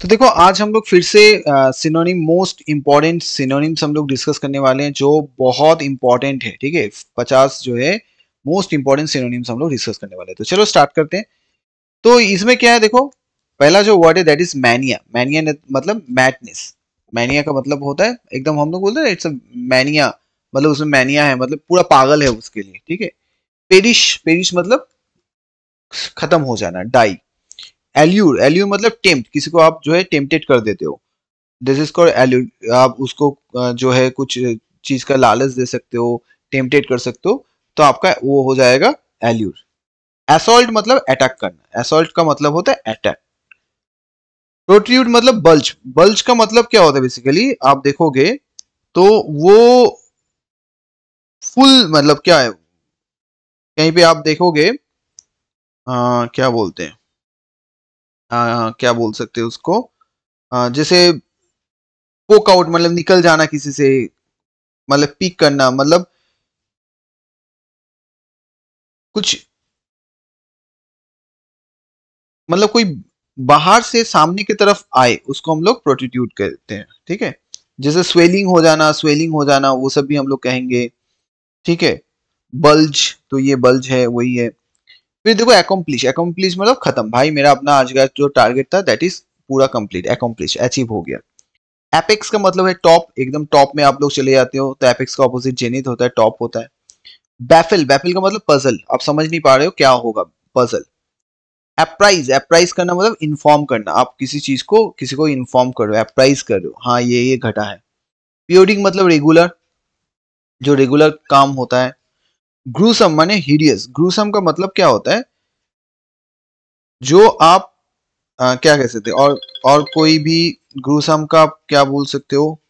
तो देखो, आज हम लोग फिर से सिनोनिम मोस्ट इंपॉर्टेंट सिनोनिम्स हम लोग डिस्कस करने वाले हैं, जो बहुत इंपॉर्टेंट है, ठीक है? पचास जो है मोस्ट इंपॉर्टेंट सिनोनिम्स हम लोग डिस्कस करने वाले हैं। तो चलो स्टार्ट करते हैं। तो इसमें क्या है देखो, पहला जो वर्ड है दैट इज़ मैनिया मैनिया मतलब मैटनेस मैनिया का मतलब होता है, एकदम हम लोग बोलते हैं इट्स मैनिया मतलब उसमें मैनिया है मतलब पूरा पागल है उसके लिए, ठीक है? पेरिश पेरिश मतलब खत्म हो जाना डाई एल्यूर एल्यूर मतलब टेम्प्ट किसी को आप जो है टेम्पटेड कर देते हो। दिस इज़ कॉल्ड एल्यूर आप उसको जो है कुछ चीज़ का लालच दे सकते हो टेम्पटेड कर सकते हो तो आपका वो हो जाएगा एल्यूर। एसोल्ट मतलब अटैक करना। एसोल्ट का मतलब होता है अटैक प्रोट्रीड मतलब बल्ज बल्ज का मतलब क्या होता है बेसिकली आप देखोगे तो वो फुल मतलब क्या है? कहीं पे आप देखोगे आ, क्या बोलते हैं? आ, क्या बोल सकते हैं उसको? आ, जैसे पोक आउट मतलब निकल जाना किसी से मतलब पिक करना मतलब कुछ मतलब कोई बाहर से सामने की तरफ़ आए उसको हम लोग प्रोटीट्यूड कहते हैं ठीक है? जैसे स्वेलिंग हो जाना स्वेलिंग हो जाना वो सब भी हम लोग कहेंगे ठीक है? बल्ज तो ये बल्ज है वही है। फिर देखो एकम्प्लिश एकम्प्लिश मतलब खत्म। भाई, मेरा अपना आज का जो टारगेट था दैट इज़ पूरा कंप्लीट एकम्प्लिश अचीव हो गया। एपेक्स का मतलब है टॉप एकदम टॉप में आप लोग चले जाते हो तो एपेक्स का ऑपोजिट जेनिथ होता है टॉप होता है। बैफिल बैफिल का मतलब पजल आप समझ नहीं पा रहे हो क्या होगा पजल एप्राइज एप्राइज करना मतलब इन्फॉर्म करना। आप किसी चीज़ को, किसी को इन्फॉर्म करो एप्राइज कर रहे हो। ये ये घटा है। पियोडिक मतलब रेगुलर जो रेगुलर काम होता है ग्रूसम माने हिडियस ग्रूसम का मतलब क्या होता है? जो आप आ, क्या कह सकते और और कोई भी ग्रूसम का आप क्या बोल सकते हो?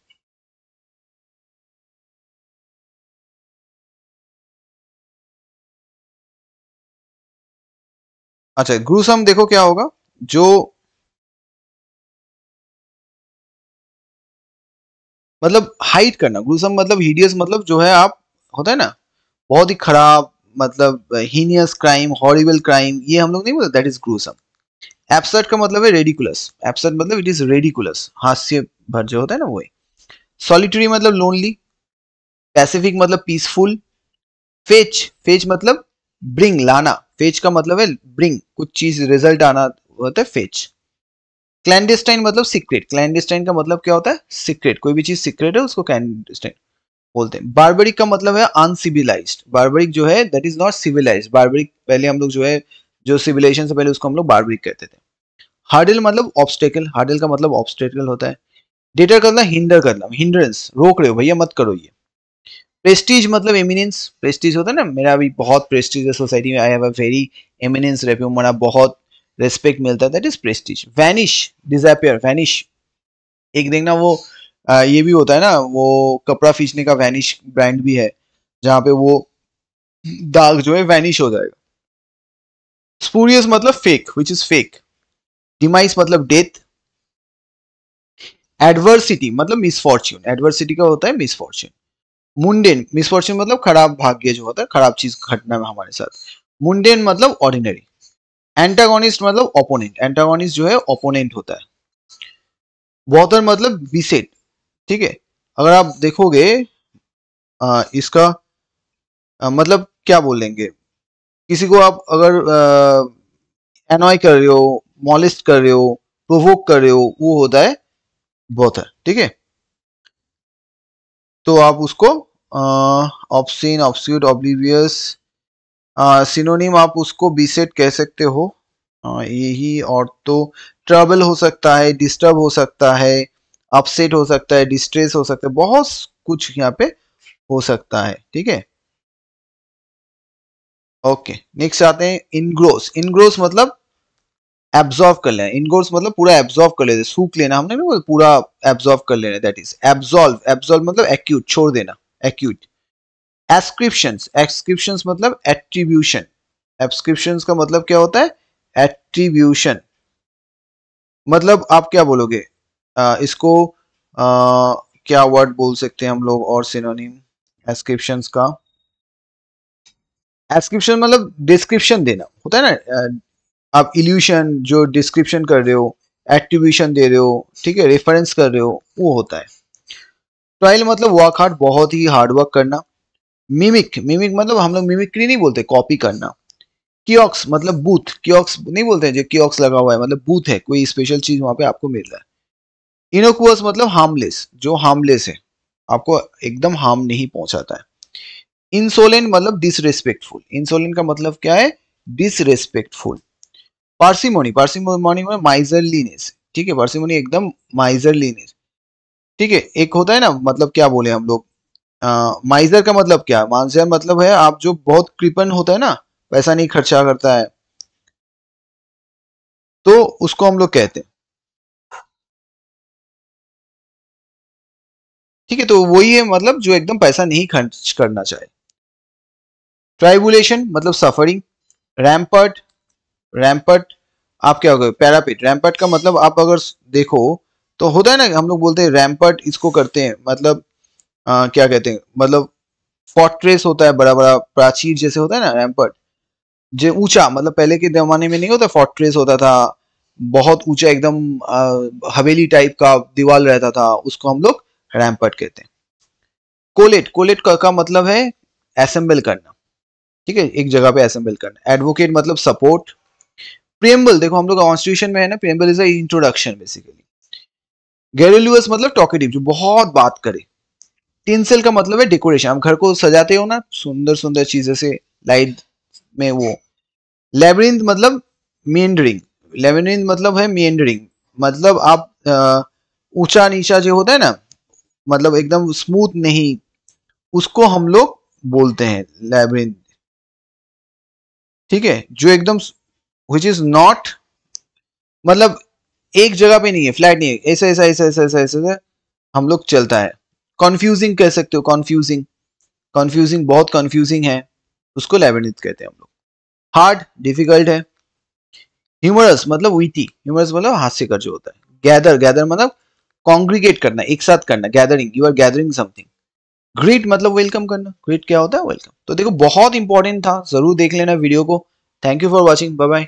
अच्छा ग्रूसम देखो क्या होगा? जो मतलब हाइट करना. ग्रूसम मतलब हिडियस मतलब जो है आप होता है ना? बहुत ही खराब मतलब हीनियस क्राइम हॉरिबल क्राइम ये हम लोग नहीं बोलते दैट इज़ ग्रूसम एब्सर्ट का मतलब है रेडिकुलस एब्सर्ट मतलब इट इज़ रेडिकुलस हास्य भर जो होता है ना वो सॉलिटरी मतलब लोनली पैसिफिक मतलब पीसफुल फेच फेच मतलब ब्रिंग लाना। फेच का मतलब है ब्रिंग कुछ चीज़ रिज़ल्ट आना होता है फेच क्लैंडिस्टाइन मतलब सीक्रेट क्लैंडिस्टाइन का मतलब क्या होता है? सीक्रेट कोई भी चीज़ सीक्रेट है, उसको क्लैंडिस्टाइन बोलते हैं। बारबरिक का मतलब है अनसिविलाइज बारबरिक जो है that is not civilised barbaric पहले हम लोग जो है, जो सिविलाइजेशन से पहले उसको हम लोग बारबरिक कहते थे। हार्डल मतलब ऑब्स्टेकल हार्डल का मतलब ऑब्स्टेकल होता है। डेटर करना हिंडर करना हिंड्रेंस रोक रहे हो भैया, मत करो ये। प्रेस्टीज मतलब एमिनेंस प्रेस्टीज होता है ना, मेरा भी बहुत प्रेस्टीज है सोसाइटी में। I have a very eminence repute मेरा बहुत रेस्पेक्ट मिलता है। That is prestige vanish disappear vanish एक देखना वो आ, ये भी होता है ना वो कपड़ा खींचने का वैनिश ब्रांड भी है जहाँ पे वो दाग जो है वैनिश हो जाएगा। स्पूरियस मतलब fake which is fake demise मतलब डेथ एडवर्सिटी मतलब मिसफॉर्च्यून एडवर्सिटी का होता है? मिसफॉर्च्यून मुंडेन मिसफॉर्च्यून मतलब खराब भाग्य जो होता है खराब चीज़ घटना में हमारे साथ। मुंडेन मतलब ऑर्डिनरी एंटागोनिस्ट मतलब ओपोनेंट एंटागोनिस्ट जो है ओपोनेंट होता है। वॉटर मतलब बिसेट ठीक है? अगर आप देखोगे आ, इसका आ, मतलब क्या बोलेंगे किसी को आप अगर एनॉय कर रहे हो मॉलिस्ट कर रहे हो प्रोवोक कर रहे हो वो होता है बोथर ठीक है? तो आप उसको ऑप्सिन ऑप्स्यूट ऑब्लिवियस सिनोनिम आप उसको बीसेट कह सकते हो। यही और तो ट्रबल हो सकता है डिस्टर्ब हो सकता है अपसेट हो सकता है डिस्ट्रेस हो सकता है, बहुत कुछ यहाँ पे हो सकता है, ठीक है? ओके नेक्स्ट आते हैं इनग्रोस इनग्रोस मतलब एब्जॉर्व कर लेना। इनग्रोस मतलब पूरा एब्जॉर्व कर लेना, सूख लेना, हमने नहीं पूरा एब्जॉर्व कर लेना दैट इज़ एब्जॉल्व एब्जॉल्व मतलब एक्यूट छोड़ देना एक्यूट एस्क्रिप्शन एस्क्रिप्शन मतलब एट्रीब्यूशन एब्सक्रिप्शन का मतलब क्या होता है? एट्रीब्यूशन मतलब आप क्या बोलोगे? इसको क्या वर्ड बोल सकते हैं हम लोग और सिनोनिम एस्क्रिप्शन का। एस्क्रिप्शन मतलब डिस्क्रिप्शन देना। होता है ना? आप इल्यूशन जो डिस्क्रिप्शन कर रहे हो एट्रीब्यूशन दे रहे हो, ठीक है? रेफरेंस कर रहे हो, वो होता है। ट्रायल मतलब वर्क हार्ड बहुत ही हार्ड वर्क करना। मिमिक मिमिक मतलब हम लोग मिमिक्री नहीं बोलते कॉपी करना। कियोक्स मतलब बूथ कियोक्स नहीं बोलते हैं जो कियोक्स लगा हुआ है मतलब बूथ है, कोई स्पेशल चीज़ वहाँ पे आपको मिल रहा है। इनोकुअस मतलब हार्मलेस जो हार्मलेस है, आपको एकदम हार्म नहीं पहुंचाता है। इंसोलेंट मतलब डिसरेस्पेक्टफुल इंसोलेंट का मतलब क्या है? डिसरेस्पेक्टफुल पार्सिमोनी पार्सिमोनी में माइजरलीनेस ठीक है पार्सिमोनी एकदम माइजरलीनेस ठीक है, एक होता है ना मतलब क्या बोले हम लोग? माइजर का मतलब क्या? माइजर मतलब है आप जो बहुत कृपन होता है ना, पैसा नहीं खर्चा करता है। तो उसको हम लोग कहते हैं। ठीक है तो वही है मतलब जो एकदम पैसा नहीं खर्च करना चाहे। ट्राइबुलेशन मतलब सफरिंग रैम्पर्ट रैम्पर्ट आप क्या हो पैरापिट रैम्पर्ट का मतलब आप अगर देखो तो होता है ना हम लोग बोलते हैं रैम्पर्ट इसको करते हैं मतलब आ, क्या कहते हैं मतलब फोर्ट्रेस होता है बड़ा बड़ा प्राचीर जैसे होता है ना रैम्पर्ट जो ऊँचा मतलब पहले के जमाने में नहीं होता फोर्ट्रेस होता था बहुत ऊँचा एकदम हवेली टाइप का दीवार रहता था उसको हम लोग रैम्पर्ट कहते हैं। कोलेट कोलेट का, का मतलब है असेंबल करना। ठीक है एक जगह पे असेंबल करना। एडवोकेट मतलब सपोर्ट प्रेम्बल देखो हम लोग कॉन्स्टिट्यूशन में है ना preamble is introduction basically garrulous मतलब टॉकेटिव जो बहुत बात करे। टिंसल का मतलब है डेकोरेशन आप घर को सजाते हो ना सुंदर सुंदर चीज़ें से लाइट में वो। लेबरिंथ मतलब मेंडरिंग लेबरिंथ मतलब है मेंडरिंग मतलब आप ऊँचा नीचा जो होता है ना मतलब एकदम स्मूथ नहीं, उसको हम लोग बोलते हैं लेबरिंथ ठीक है? जो एकदम विच इज़ नॉट मतलब एक जगह पे नहीं है फ्लैट नहीं है। ऐसा ऐसा ऐसा ऐसा ऐसा ऐसा हम लोग चलता है। कॉन्फ्यूजिंग कह सकते हो कॉन्फ्यूजिंग कॉन्फ्यूजिंग बहुत कॉन्फ्यूजिंग है। उसको लेबनित कहते हैं हम लोग। हार्ड डिफ़िकल्ट है। ह्यूमरस मतलब वीटी ह्यूमरस मतलब हास्य कर जो होता है। गैदर गैदर मतलब कॉन्ग्रीगेट करना, एक साथ करना gathering you are gathering something greet मतलब वेलकम करना। ग्रीट क्या होता है? वेलकम तो देखो, बहुत इंपॉर्टेंट था। ज़रूर देख लेना वीडियो को। Thank you for watching bye bye